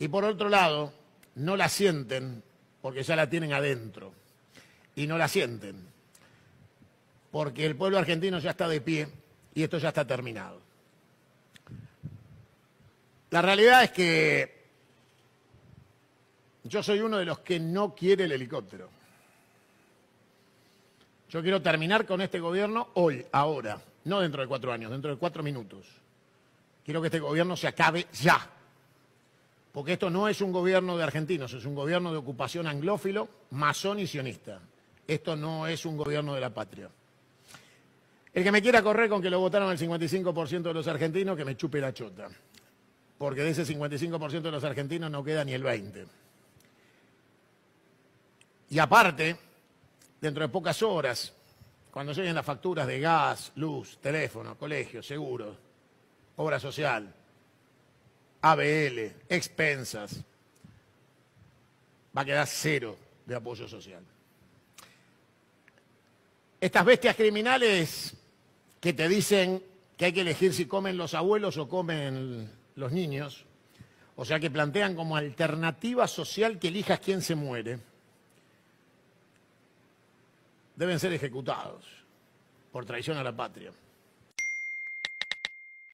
Y por otro lado, no la sienten porque ya la tienen adentro. Y no la sienten porque el pueblo argentino ya está de pie y esto ya está terminado. La realidad es que yo soy uno de los que no quiere el helicóptero. Yo quiero terminar con este gobierno hoy, ahora, no dentro de cuatro años, dentro de cuatro minutos. Quiero que este gobierno se acabe ya. Porque esto no es un gobierno de argentinos, es un gobierno de ocupación anglófilo, masón y sionista. Esto no es un gobierno de la patria. El que me quiera correr con que lo votaron el 55% de los argentinos, que me chupe la chota. Porque de ese 55% de los argentinos no queda ni el 20%. Y aparte, dentro de pocas horas, cuando lleguen las facturas de gas, luz, teléfono, colegio, seguro, obra social, ABL, expensas, va a quedar cero de apoyo social. Estas bestias criminales que te dicen que hay que elegir si comen los abuelos o comen los niños, o sea que plantean como alternativa social que elijas quién se muere, deben ser ejecutados por traición a la patria.